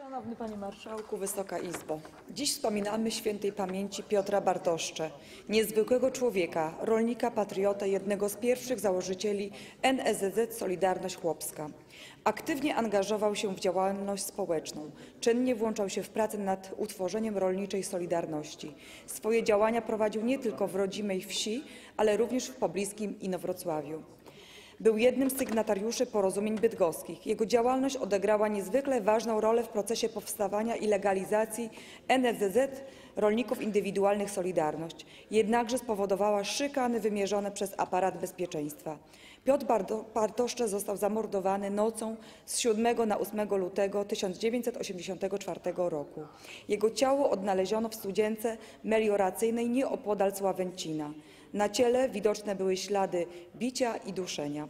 Szanowny Panie Marszałku, Wysoka Izbo. Dziś wspominamy świętej pamięci Piotra Bartoszcze, niezwykłego człowieka, rolnika, patriotę, jednego z pierwszych założycieli NSZZ Solidarność Chłopska. Aktywnie angażował się w działalność społeczną, czynnie włączał się w pracę nad utworzeniem rolniczej Solidarności. Swoje działania prowadził nie tylko w rodzimej wsi, ale również w pobliskim Inowrocławiu. Był jednym z sygnatariuszy porozumień bydgoskich. Jego działalność odegrała niezwykle ważną rolę w procesie powstawania i legalizacji NSZZ Rolników Indywidualnych Solidarność, jednakże spowodowała szykany wymierzone przez aparat bezpieczeństwa. Piotr Bartoszcze został zamordowany nocą z 7 na 8 lutego 1984 roku. Jego ciało odnaleziono w studzience melioracyjnej nieopodal Sławęcina. Na ciele widoczne były ślady bicia i duszenia.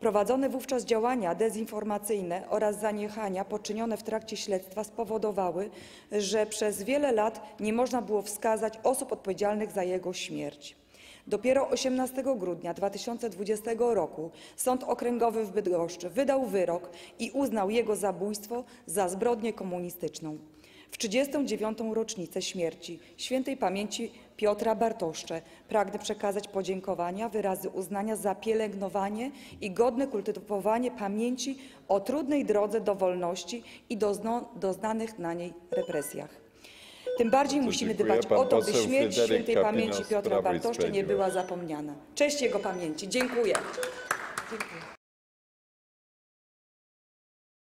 Prowadzone wówczas działania dezinformacyjne oraz zaniechania poczynione w trakcie śledztwa spowodowały, że przez wiele lat nie można było wskazać osób odpowiedzialnych za jego śmierć. Dopiero 18 grudnia 2020 roku Sąd Okręgowy w Bydgoszczy wydał wyrok i uznał jego zabójstwo za zbrodnię komunistyczną. W 39. rocznicę śmierci świętej pamięci Piotra Bartoszcze pragnę przekazać podziękowania, wyrazy uznania za pielęgnowanie i godne kultywowanie pamięci o trudnej drodze do wolności i dozno, doznanych na niej represjach. Tym bardziej Bardzo musimy dbać o to, by śmierć Fryderyk świętej Kapinos, pamięci Piotra Bartoszcze nie była zapomniana. Cześć jego pamięci. Dziękuję. Dziękuję.